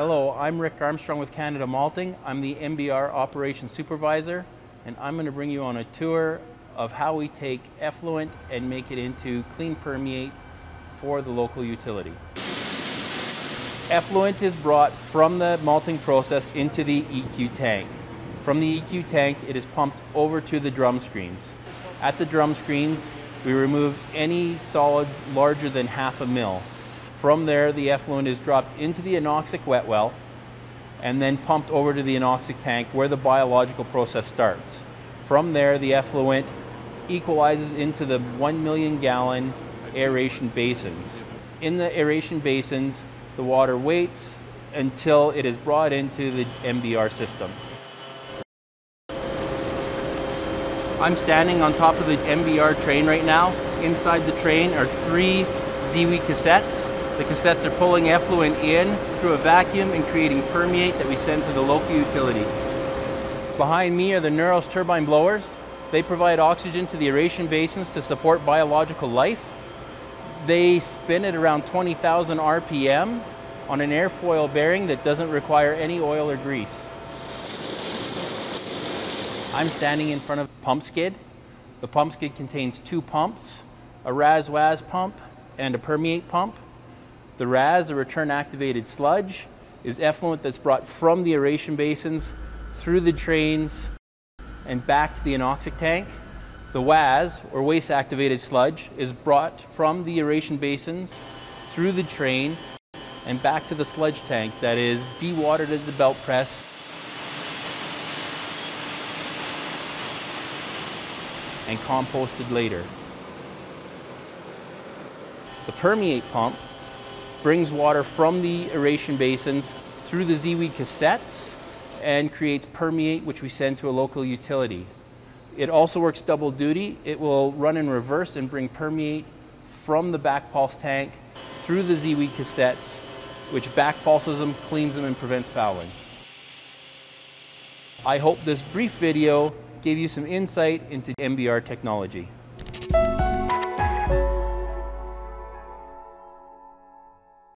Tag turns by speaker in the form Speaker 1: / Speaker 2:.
Speaker 1: Hello, I'm Rick Armstrong with Canada Malting. I'm the MBR Operations Supervisor, and I'm going to bring you on a tour of how we take effluent and make it into clean permeate for the local utility. Effluent is brought from the malting process into the EQ tank. From the EQ tank, it is pumped over to the drum screens. At the drum screens, we remove any solids larger than half a mil. From there, the effluent is dropped into the anoxic wet well and then pumped over to the anoxic tank where the biological process starts. From there, the effluent equalizes into the 1 million gallon aeration basins. In the aeration basins, the water waits until it is brought into the MBR system. I'm standing on top of the MBR train right now. Inside the train are three ZeeWeed cassettes the cassettes are pulling effluent in through a vacuum and creating permeate that we send to the local utility. Behind me are the Neuros turbine blowers. They provide oxygen to the aeration basins to support biological life. They spin at around 20,000 RPM on an airfoil bearing that doesn't require any oil or grease. I'm standing in front of pump skid. The pump skid contains two pumps, a RAS-WAS pump and a permeate pump. The RAS, the return activated sludge, is effluent that's brought from the aeration basins through the trains and back to the anoxic tank. The WAS, or waste activated sludge, is brought from the aeration basins through the train and back to the sludge tank that is dewatered at the belt press and composted later. The permeate pump brings water from the aeration basins through the ZeeWeed cassettes and creates permeate, which we send to a local utility. It also works double duty. It will run in reverse and bring permeate from the back pulse tank through the ZeeWeed cassettes, which back pulses them, cleans them, and prevents fouling. I hope this brief video gave you some insight into MBR technology.